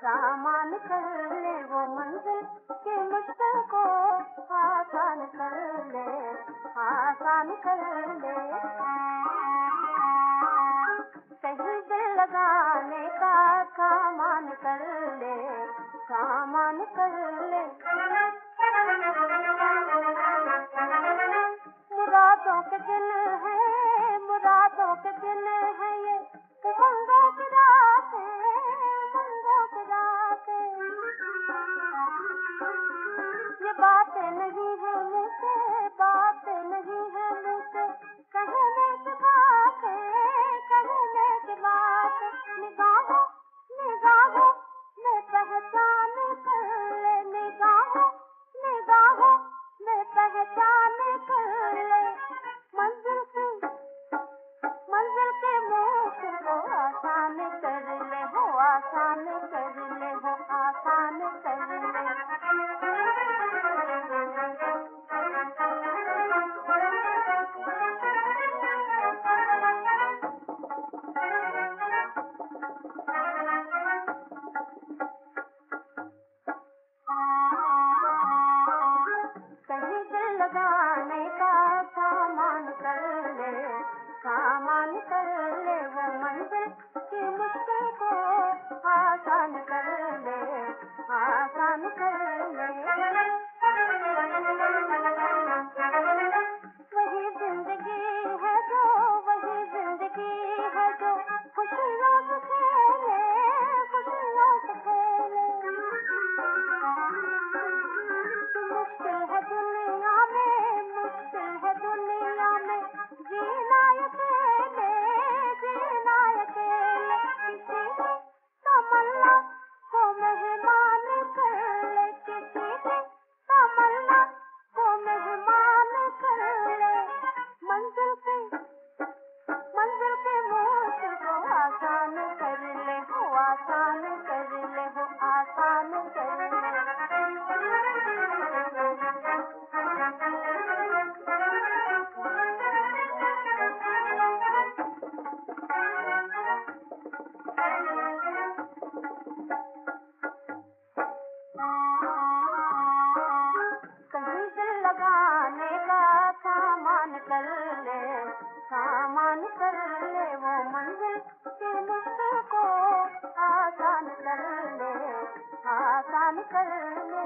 सामान कर ले वो मंजिल की मुश्किल को आसान कर ले आसान कर ले ध्यान कर ले। मुरादों के दिन है, मुरादों के दिन है ये। बंदों की रात बंदों की रात ये बातें नहीं सामान कर ले वो मंजिल की मुश्किल को आसान कर ले। कर